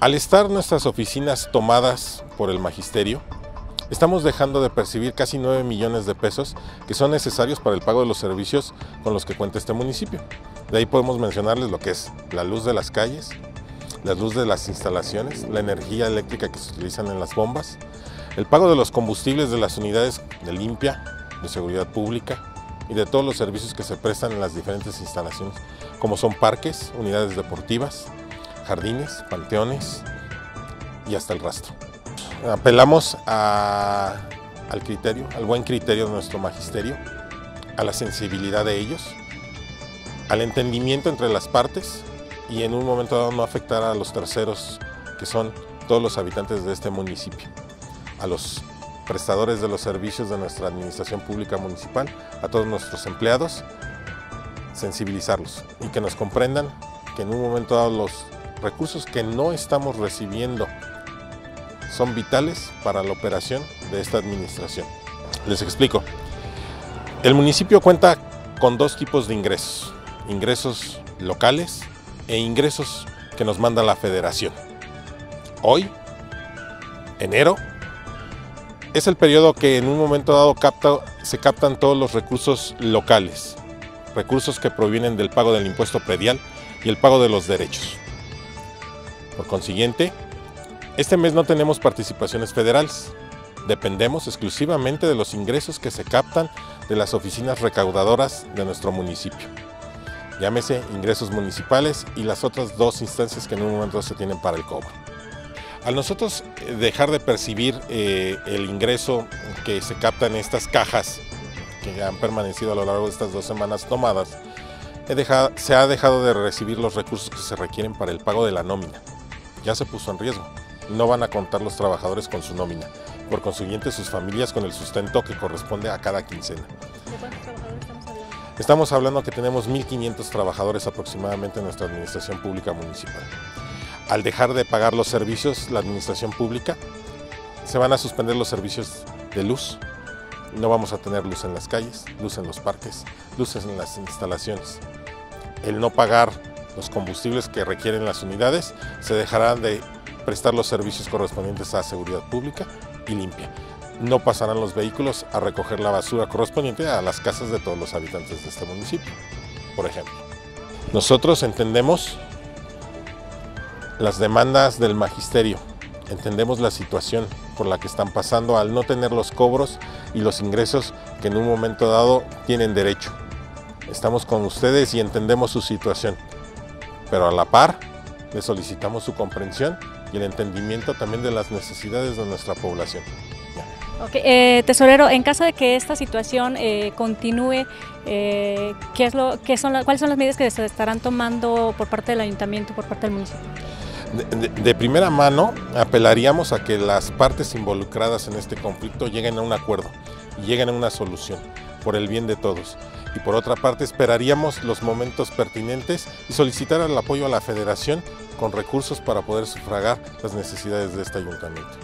Al estar nuestras oficinas tomadas por el magisterio, estamos dejando de percibir casi 9 millones de pesos que son necesarios para el pago de los servicios con los que cuenta este municipio. De ahí podemos mencionarles lo que es la luz de las calles, la luz de las instalaciones, la energía eléctrica que se utilizan en las bombas, el pago de los combustibles de las unidades de limpia, de seguridad pública y de todos los servicios que se prestan en las diferentes instalaciones, como son parques, unidades deportivas, jardines, panteones y hasta el rastro. Apelamos al criterio, al buen criterio de nuestro magisterio, a la sensibilidad de ellos, al entendimiento entre las partes y en un momento dado no afectar a los terceros que son todos los habitantes de este municipio, a los prestadores de los servicios de nuestra administración pública municipal, a todos nuestros empleados, sensibilizarlos y que nos comprendan que en un momento dado los recursos que no estamos recibiendo son vitales para la operación de esta administración. Les explico. El municipio cuenta con dos tipos de ingresos. Ingresos locales e ingresos que nos manda la federación. Hoy, enero, es el periodo que en un momento dado capta, se captan todos los recursos locales, recursos que provienen del pago del impuesto predial y el pago de los derechos. Por consiguiente, este mes no tenemos participaciones federales. Dependemos exclusivamente de los ingresos que se captan de las oficinas recaudadoras de nuestro municipio. Llámese ingresos municipales y las otras dos instancias que en un momento se tienen para el cobro. Al nosotros eh, dejar de percibir eh, el ingreso que se capta en estas cajas que han permanecido a lo largo de estas dos semanas tomadas, se ha dejado de recibir los recursos que se requieren para el pago de la nómina ya se puso en riesgo. No van a contar los trabajadores con su nómina, por consiguiente sus familias con el sustento que corresponde a cada quincena. ¿De cuántos trabajadores estamos hablando? Estamos hablando que tenemos 1.500 trabajadores aproximadamente en nuestra administración pública municipal. Al dejar de pagar los servicios, la administración pública, se van a suspender los servicios de luz. No vamos a tener luz en las calles, luz en los parques, luces en las instalaciones. El no pagar los combustibles que requieren las unidades, se dejarán de prestar los servicios correspondientes a seguridad pública y limpia. No pasarán los vehículos a recoger la basura correspondiente a las casas de todos los habitantes de este municipio, por ejemplo. Nosotros entendemos las demandas del magisterio, entendemos la situación por la que están pasando al no tener los cobros y los ingresos que en un momento dado tienen derecho. Estamos con ustedes y entendemos su situación pero a la par le solicitamos su comprensión y el entendimiento también de las necesidades de nuestra población. Okay. Eh, tesorero, en caso de que esta situación eh, continúe, eh, ¿qué es lo, qué son la, ¿cuáles son las medidas que se estarán tomando por parte del ayuntamiento, por parte del municipio? De, de, de, primera mano, apelaríamos a que las partes involucradas en este conflicto lleguen a un acuerdo y lleguen a una solución por el bien de todos. Y por otra parte, esperaríamos los momentos pertinentes y solicitar el apoyo a la federación con recursos para poder sufragar las necesidades de este ayuntamiento.